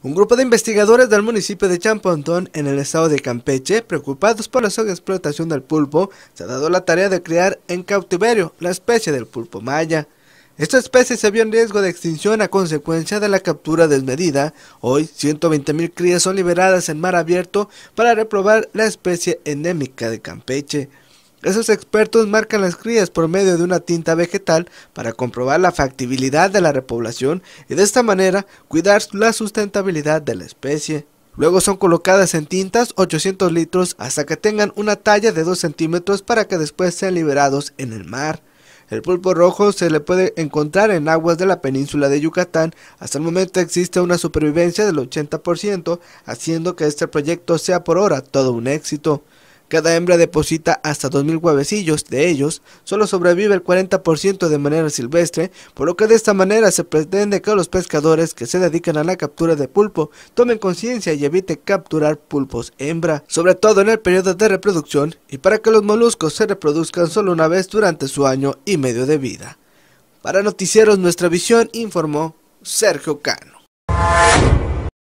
Un grupo de investigadores del municipio de Champontón, en el estado de Campeche, preocupados por la sobreexplotación del pulpo, se ha dado la tarea de criar en cautiverio la especie del pulpo maya. Esta especie se vio en riesgo de extinción a consecuencia de la captura desmedida. Hoy, 120.000 crías son liberadas en mar abierto para reprobar la especie endémica de Campeche. Esos expertos marcan las crías por medio de una tinta vegetal para comprobar la factibilidad de la repoblación y de esta manera cuidar la sustentabilidad de la especie. Luego son colocadas en tintas 800 litros hasta que tengan una talla de 2 centímetros para que después sean liberados en el mar. El pulpo rojo se le puede encontrar en aguas de la península de Yucatán. Hasta el momento existe una supervivencia del 80%, haciendo que este proyecto sea por ahora todo un éxito. Cada hembra deposita hasta 2.000 huevecillos, de ellos solo sobrevive el 40% de manera silvestre, por lo que de esta manera se pretende que los pescadores que se dedican a la captura de pulpo tomen conciencia y eviten capturar pulpos hembra, sobre todo en el periodo de reproducción y para que los moluscos se reproduzcan solo una vez durante su año y medio de vida. Para Noticieros Nuestra Visión informó Sergio Cano.